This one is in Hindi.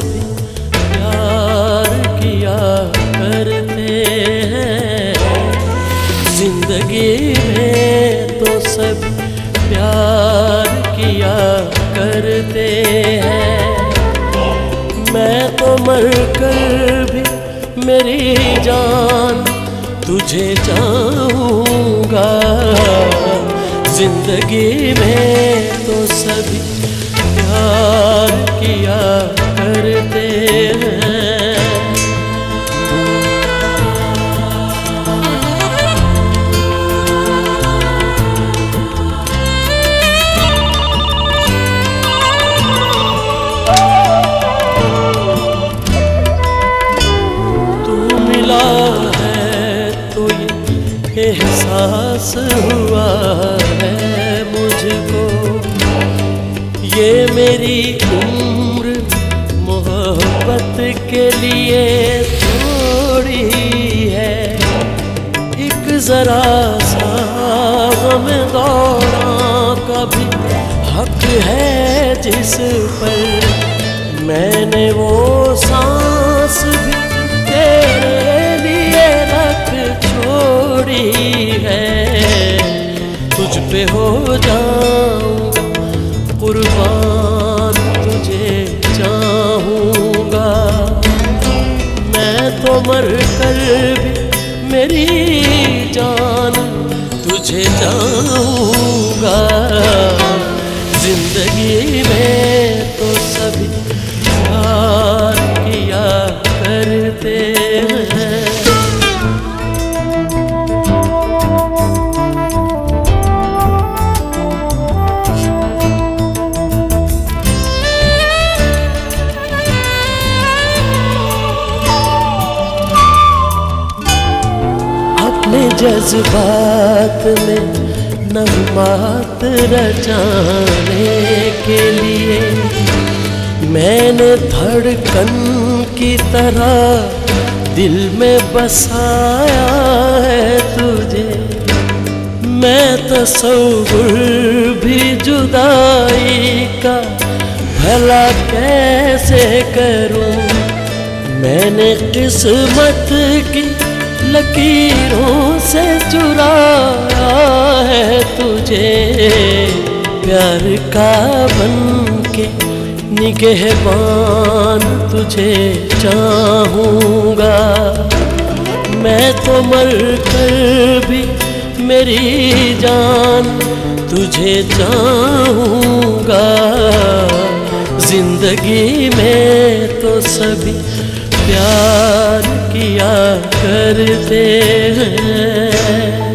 कभी प्यार किया करते हैं। ज़िंदगी में तो सब प्यार किया करते हैं। मैं तो मर कर भी मेरी जान तुझे चाहूँगा। ज़िंदगी में तो सभी एहसास हुआ है मुझको। ये मेरी उम्र मोहब्बत के लिए थोड़ी है एक जरा सा गम दौड़ा का भी हक है जिस पर। मैंने वो सांस छोड़ी है। तुझ पे हो जाऊँगा कुर्बान तुझे चाहूँगा। मैं तो मर कर भी मेरी जान तुझे चाहूँगा। ज़िंदगी में जज्बात में नगमात रचाने के लिए मैंने धड़कन की तरह दिल में बसाया है तुझे। मैं तो तस्वुर भी जुदाई का भला कैसे करूँ? मैंने किस्मत की लकीरों से चुराया है तुझे। प्यार का बन के निगहबान तुझे चाहूँगा। मैं तो मर कर भी मेरी जान तुझे चाहूँगा। ज़िंदगी में तो सभी प्यार किया करते हैं।